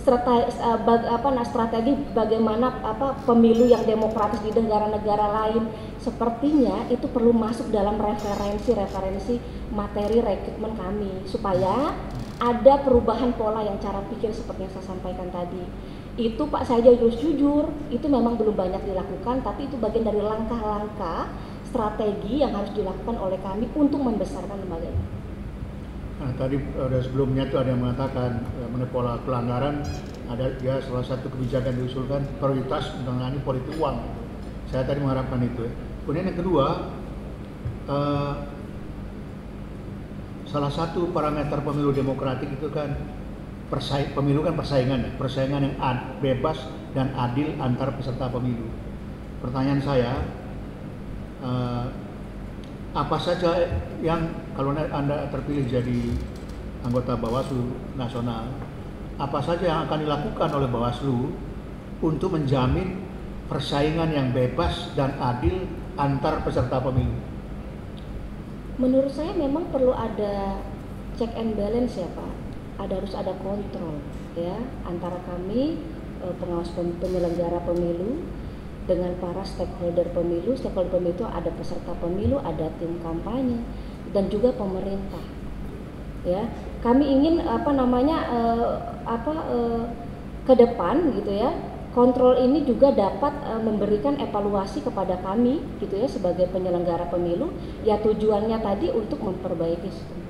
Strategi bag, apa nah strategi bagaimana apa pemilu yang demokratis di negara-negara lain sepertinya itu perlu masuk dalam referensi-referensi materi rekrutmen kami supaya ada perubahan pola yang cara pikir seperti yang saya sampaikan tadi itu Pak saya harus jujur itu memang belum banyak dilakukan tapi itu bagian dari langkah-langkah strategi yang harus dilakukan oleh kami untuk membesarkan lembaga ini. Nah, tadi ada sebelumnya itu ada yang mengatakan ya, mengenai pola pelanggaran ada ya salah satu kebijakan diusulkan prioritas menangani politik uang. Saya tadi mengharapkan itu. Ya. Kemudian yang kedua, uh, salah satu parameter pemilu demokratik itu kan persaing, pemilu kan persaingan ya, persaingan yang ad, bebas dan adil antar peserta pemilu. Pertanyaan saya, uh, apa saja yang kalau anda terpilih jadi anggota Bawaslu nasional, apa saja yang akan dilakukan oleh Bawaslu untuk menjamin persaingan yang bebas dan adil antar peserta pemilu? Menurut saya memang perlu ada check and balance ya Pak. Ada harus ada kontrol ya antara kami eh, pengawas penyelenggara pemilu dengan para stakeholder pemilu. Stakeholder pemilu itu ada peserta pemilu, ada tim kampanye, dan juga pemerintah. Ya, kami ingin apa namanya uh, apa uh, ke depan gitu ya. Kontrol ini juga dapat uh, memberikan evaluasi kepada kami gitu ya sebagai penyelenggara pemilu. Ya tujuannya tadi untuk memperbaiki sistem.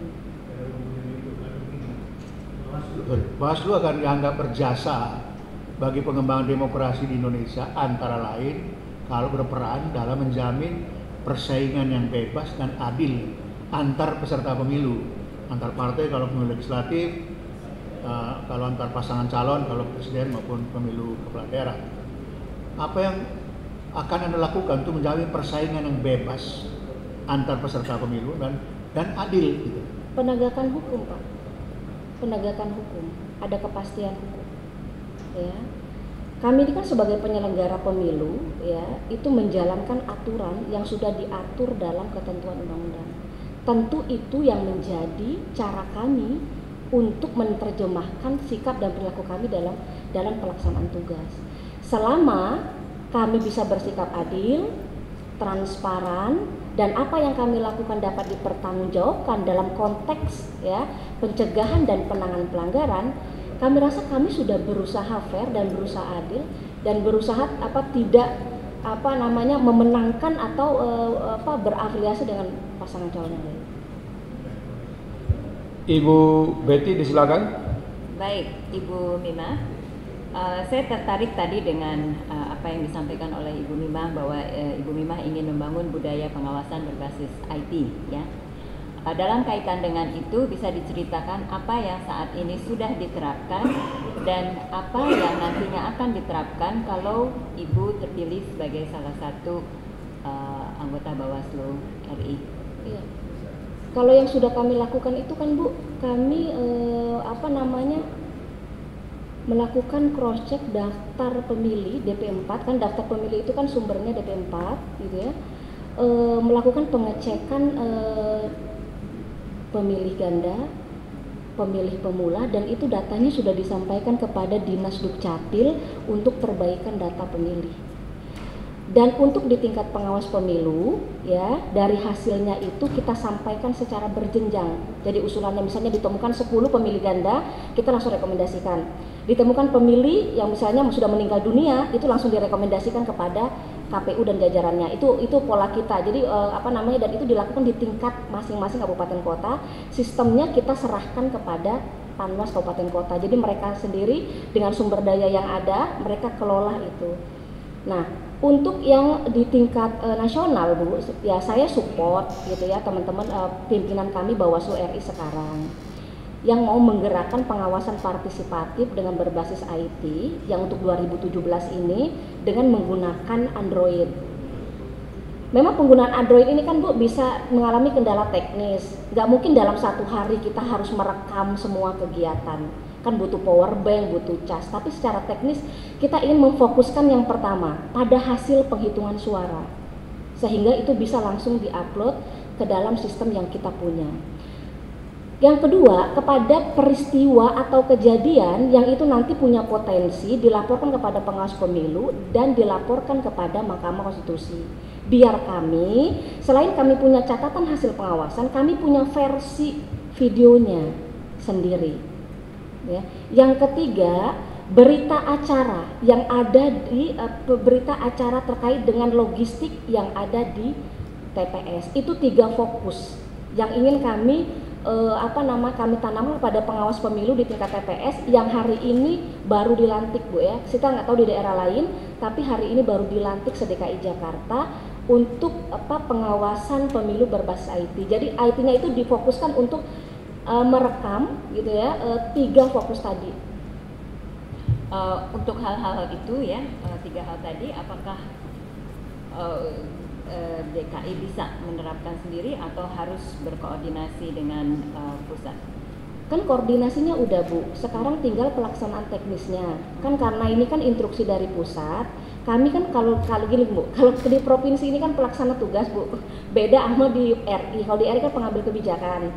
Bawaslu akan dianggap berjasa bagi pengembangan demokrasi di Indonesia antara lain kalau berperan dalam menjamin persaingan yang bebas dan adil antar peserta pemilu. Antar partai kalau pemilu legislatif uh, kalau antar pasangan calon kalau presiden maupun pemilu kepala daerah. Apa yang akan anda lakukan untuk menjamin persaingan yang bebas antar peserta pemilu dan dan adil gitu? Penegakan hukum pak. Penegakan hukum. Ada kepastian hukum. Ya. Kami ini kan sebagai penyelenggara pemilu ya itu menjalankan aturan yang sudah diatur dalam ketentuan undang-undang. Tentu itu yang menjadi cara kami untuk menerjemahkan sikap dan perilaku kami dalam dalam pelaksanaan tugas. Selama kami bisa bersikap adil, transparan, dan apa yang kami lakukan dapat dipertanggungjawabkan dalam konteks ya pencegahan dan penanganan pelanggaran, kami rasa kami sudah berusaha fair dan berusaha adil dan berusaha apa tidak apa namanya memenangkan atau uh, apa berafiliasi dengan pasangan calon yang lain. Ibu Betty disilakan. Baik, Ibu Mima. Uh, saya tertarik tadi dengan uh, apa yang disampaikan oleh Ibu Mima bahwa uh, Ibu Mima ingin membangun budaya pengawasan berbasis IT, ya. Uh, dalam kaitan dengan itu bisa diceritakan apa yang saat ini sudah diterapkan dan apa yang nantinya akan diterapkan kalau Ibu terpilih sebagai salah satu uh, anggota Bawaslu RI. Iya. Kalau yang sudah kami lakukan itu kan Bu, kami uh, apa namanya melakukan cross check daftar pemilih DP4 kan daftar pemilih itu kan sumbernya DP4 gitu ya. Melakukan pengecekan pemilih ganda, pemilih pemula dan itu datanya sudah disampaikan kepada Dinas Dukcapil untuk perbaikan data pemilih. Dan untuk di tingkat pengawas pemilu, ya dari hasilnya itu kita sampaikan secara berjenjang. Jadi usulannya misalnya ditemukan 10 pemilih ganda, kita langsung rekomendasikan. Ditemukan pemilih yang misalnya sudah meninggal dunia, itu langsung direkomendasikan kepada KPU dan jajarannya. Itu itu pola kita. Jadi eh, apa namanya dan itu dilakukan di tingkat masing-masing kabupaten kota. Sistemnya kita serahkan kepada Panwas kabupaten kota. Jadi mereka sendiri dengan sumber daya yang ada, mereka kelola itu. Nah, untuk yang di tingkat e, nasional Bu, ya saya support gitu ya teman-teman e, pimpinan kami Bawaslu RI sekarang yang mau menggerakkan pengawasan partisipatif dengan berbasis IT yang untuk 2017 ini dengan menggunakan Android. Memang penggunaan Android ini kan Bu bisa mengalami kendala teknis. Gak mungkin dalam satu hari kita harus merekam semua kegiatan kan butuh power bank, butuh cas. Tapi secara teknis kita ingin memfokuskan yang pertama pada hasil penghitungan suara. Sehingga itu bisa langsung diupload ke dalam sistem yang kita punya. Yang kedua, kepada peristiwa atau kejadian yang itu nanti punya potensi dilaporkan kepada pengawas pemilu dan dilaporkan kepada Mahkamah Konstitusi. Biar kami, selain kami punya catatan hasil pengawasan, kami punya versi videonya sendiri ya. Yang ketiga, berita acara yang ada di uh, berita acara terkait dengan logistik yang ada di TPS. Itu tiga fokus yang ingin kami uh, apa nama kami tanamkan pada pengawas pemilu di tingkat TPS yang hari ini baru dilantik Bu ya. Kita nggak tahu di daerah lain, tapi hari ini baru dilantik sedekai Jakarta untuk apa pengawasan pemilu berbasis IT. Jadi IT-nya itu difokuskan untuk uh, merekam gitu ya uh, tiga fokus tadi. Uh, untuk hal-hal itu ya uh, tiga hal tadi, apakah uh, uh, DKI bisa menerapkan sendiri atau harus berkoordinasi dengan uh, pusat? Kan koordinasinya udah Bu, sekarang tinggal pelaksanaan teknisnya. Kan karena ini kan instruksi dari pusat, kami kan kalau kalau gini bu kalau di provinsi ini kan pelaksana tugas bu beda sama di RI kalau di RI kan pengambil kebijakan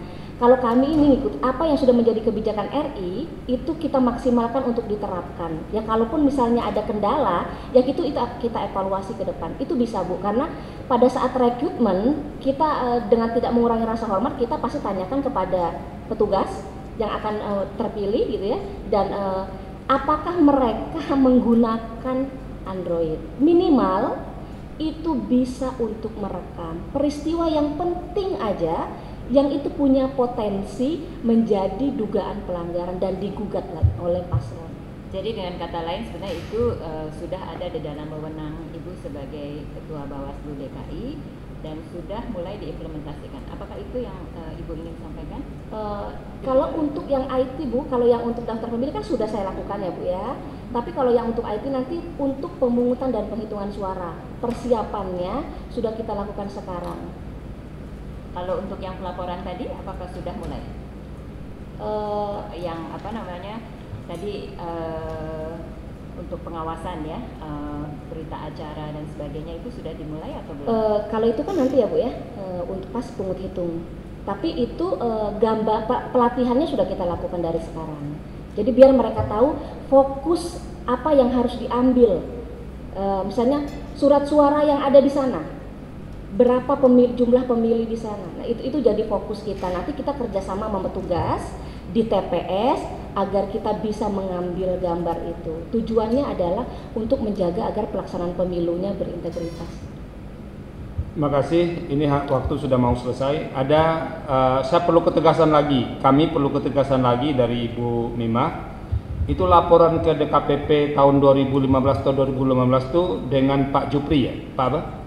kalau kami ini ikut apa yang sudah menjadi kebijakan RI itu kita maksimalkan untuk diterapkan. Ya kalaupun misalnya ada kendala, ya itu kita evaluasi ke depan. Itu bisa Bu karena pada saat rekrutmen kita uh, dengan tidak mengurangi rasa hormat kita pasti tanyakan kepada petugas yang akan uh, terpilih gitu ya dan uh, apakah mereka menggunakan Android. Minimal itu bisa untuk merekam peristiwa yang penting aja yang itu punya potensi menjadi dugaan pelanggaran dan digugat oleh paslon. Jadi dengan kata lain sebenarnya itu uh, sudah ada di dalam wewenang Ibu sebagai Ketua Bawaslu DKI dan sudah mulai diimplementasikan. Apakah itu yang uh, Ibu ingin sampaikan? Uh, kalau untuk yang IT Bu, kalau yang untuk daftar pemilih kan sudah saya lakukan ya Bu ya. Tapi kalau yang untuk IT nanti untuk pemungutan dan penghitungan suara, persiapannya sudah kita lakukan sekarang. Kalau untuk yang pelaporan tadi, apakah sudah mulai? Uh, yang apa namanya? Tadi uh, untuk pengawasan ya uh, berita acara dan sebagainya itu sudah dimulai atau belum? Uh, kalau itu kan nanti ya bu ya uh, untuk pas pungut hitung. Tapi itu uh, gambar pelatihannya sudah kita lakukan dari sekarang. Jadi biar mereka tahu fokus apa yang harus diambil. Uh, misalnya surat suara yang ada di sana, berapa pemilih, jumlah pemilih di sana. Nah itu itu jadi fokus kita. Nanti kita kerjasama sama petugas di TPS agar kita bisa mengambil gambar itu. Tujuannya adalah untuk menjaga agar pelaksanaan pemilunya berintegritas. Terima kasih. Ini waktu sudah mau selesai. Ada, uh, saya perlu ketegasan lagi. Kami perlu ketegasan lagi dari Ibu Mima. Itu laporan ke DKPP tahun 2015 atau 2015 itu dengan Pak Jupri ya, Pak apa?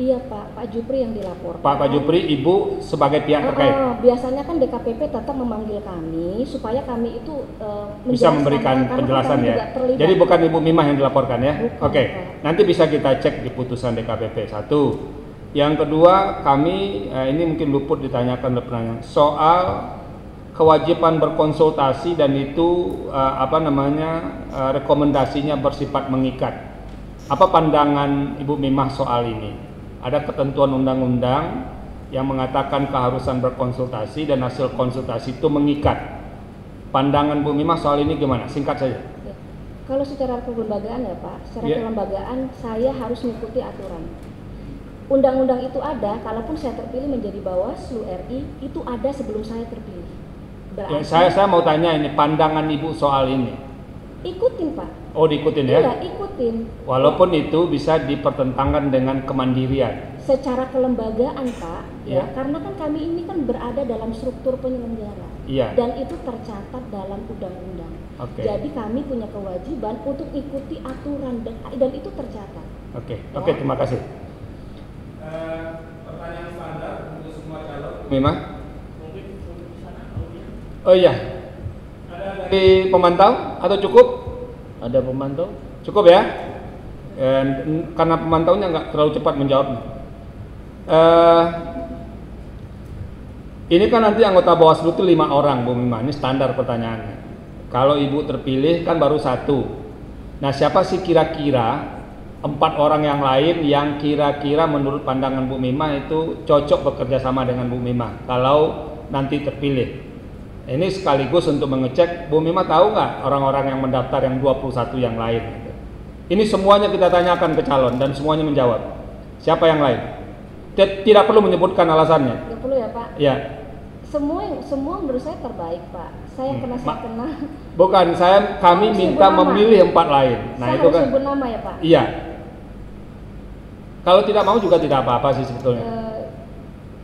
Iya Pak, Pak Jupri yang dilapor. Pak Pak Jupri, Ibu sebagai pihak terkait. Uh, uh, biasanya kan DKPP tetap memanggil kami supaya kami itu uh, bisa memberikan penjelasan ya. Jadi bukan Ibu Mimah yang dilaporkan ya. Oke, okay. nanti bisa kita cek di putusan DKPP satu. Yang kedua, kami uh, ini mungkin luput ditanyakan oleh penanya soal kewajiban berkonsultasi dan itu uh, apa namanya uh, rekomendasinya bersifat mengikat. Apa pandangan Ibu Mimah soal ini? Ada ketentuan undang-undang yang mengatakan keharusan berkonsultasi dan hasil konsultasi itu mengikat. Pandangan Bu Mimah soal ini gimana? Singkat saja. Ya. Kalau secara kelembagaan ya Pak, secara ya. kelembagaan saya harus mengikuti aturan. Undang-undang itu ada, kalaupun saya terpilih menjadi Bawaslu RI, itu ada sebelum saya terpilih. Berarti, ya, saya saya mau tanya ini pandangan Ibu soal ini. Ikutin Pak. Oh diikutin ya? Iya ikutin. Walaupun itu bisa dipertentangkan dengan kemandirian. Secara kelembagaan Pak, ya. ya karena kan kami ini kan berada dalam struktur penyelenggara. Iya. Dan itu tercatat dalam undang-undang. Okay. Jadi kami punya kewajiban untuk ikuti aturan dan dan itu tercatat. Oke, okay. ya. oke okay, terima kasih. Uh, pertanyaan standar untuk semua calon. Memang? Oh iya. Dari pemantau atau cukup? Ada pemantau? Cukup ya? Dan, karena pemantaunya nggak terlalu cepat menjawab. Uh, ini kan nanti anggota Bawaslu itu lima orang, Bu Mima. Ini standar pertanyaannya. Kalau Ibu terpilih kan baru satu. Nah siapa sih kira-kira empat orang yang lain yang kira-kira menurut pandangan Bu Mima itu cocok bekerja sama dengan Bu Mima kalau nanti terpilih? Ini sekaligus untuk mengecek Bu Mima tahu nggak orang-orang yang mendaftar yang 21 yang lain. Ini semuanya kita tanyakan ke calon dan semuanya menjawab. Siapa yang lain? Tidak perlu menyebutkan alasannya. Tidak perlu ya Pak. Ya. Semua semua menurut saya terbaik Pak. Saya hmm. kena saya kena. Bukan saya kami minta memilih empat lain. Nah saya itu kan. sebut nama ya Pak. Iya. Kalau tidak mau juga tidak apa-apa sih sebetulnya. Uh,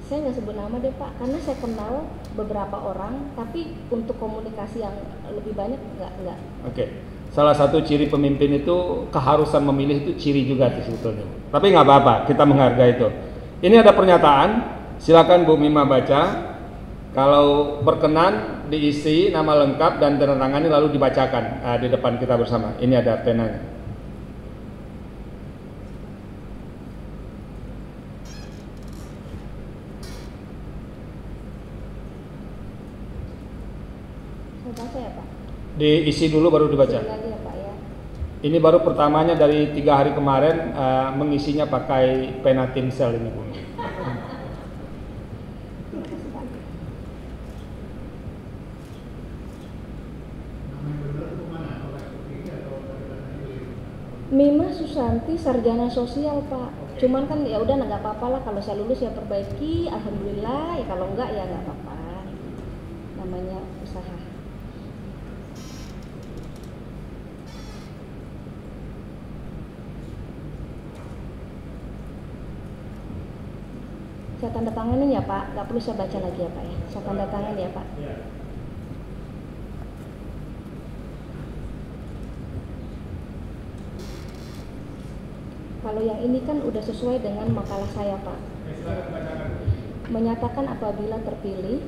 saya nggak sebut nama deh Pak, karena saya kenal beberapa orang, tapi untuk komunikasi yang lebih banyak nggak nggak. Oke, okay. salah satu ciri pemimpin itu keharusan memilih itu ciri juga sih sebetulnya. Tapi nggak apa-apa, kita menghargai itu. Ini ada pernyataan, silakan Bu Mima baca. Kalau berkenan diisi nama lengkap dan tanda tangannya lalu dibacakan uh, di depan kita bersama. Ini ada penanya. Diisi dulu baru dibaca. ya, ya. Ini baru pertamanya dari tiga hari kemarin uh, mengisinya pakai pena tinsel ini Bu. Mima Susanti sarjana sosial Pak. Cuman kan ya udah nggak apa-apa lah kalau saya lulus ya perbaiki, alhamdulillah. Ya kalau enggak ya nggak apa-apa. Namanya usaha. Saya tanda tanganin ya Pak, nggak perlu saya baca lagi ya Pak ya. Saya tanda tangan ya Pak. Ya. Kalau yang ini kan udah sesuai dengan makalah saya Pak. Menyatakan apabila terpilih,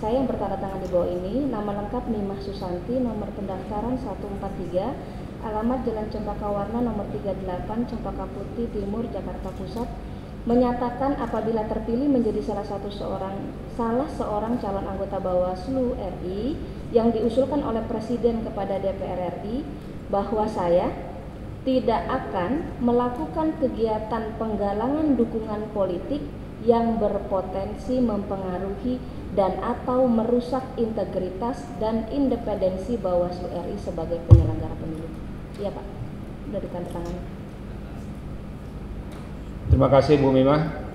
saya yang bertanda tangan di bawah ini, nama lengkap Mimah Susanti, nomor pendaftaran 143, alamat Jalan Cempaka Warna nomor 38, Cempaka Putih Timur, Jakarta Pusat, menyatakan apabila terpilih menjadi salah satu seorang salah seorang calon anggota Bawaslu RI yang diusulkan oleh Presiden kepada DPR RI bahwa saya tidak akan melakukan kegiatan penggalangan dukungan politik yang berpotensi mempengaruhi dan atau merusak integritas dan independensi Bawaslu RI sebagai penyelenggara pemilu. Iya Pak, udah ditandatangani. Terima kasih Bu Mimah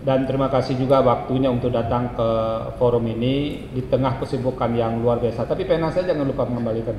dan terima kasih juga waktunya untuk datang ke forum ini di tengah kesibukan yang luar biasa. Tapi pena saya jangan lupa mengembalikan.